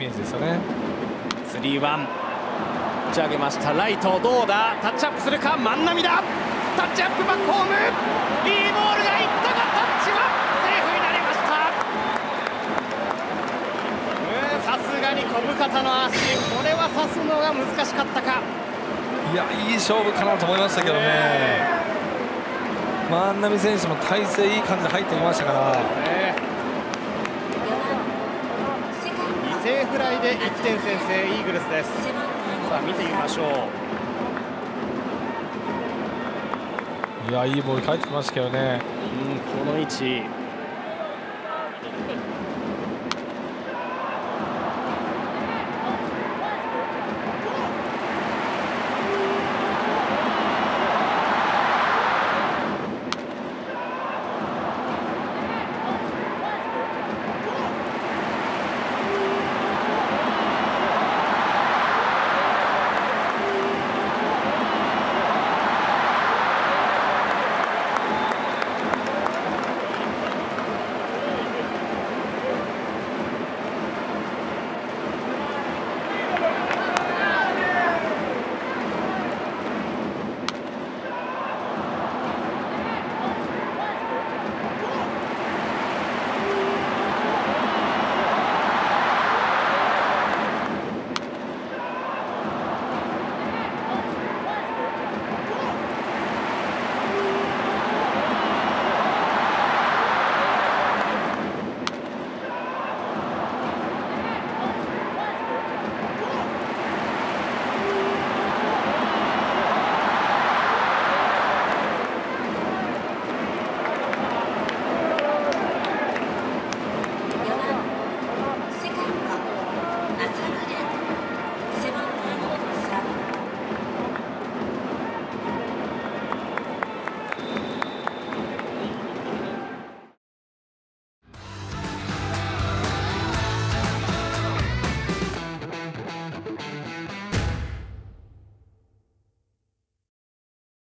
メージですよね。スリーワン。打ち上げました。ライトどうだ？タッチアップするか？万波だ。タッチアップバックホーム。いいボールがいったがタッチは？セーフになりました。さすがに小深田の足。これは刺すのが難しかったか。いやいい勝負かなと思いましたけどね、万波選手も体勢いい感じで入ってきましたから、犠牲フライで1点先制イーグルスです。さあ見てみましょう。いやいいボール返ってきましたけどね。うんこの位置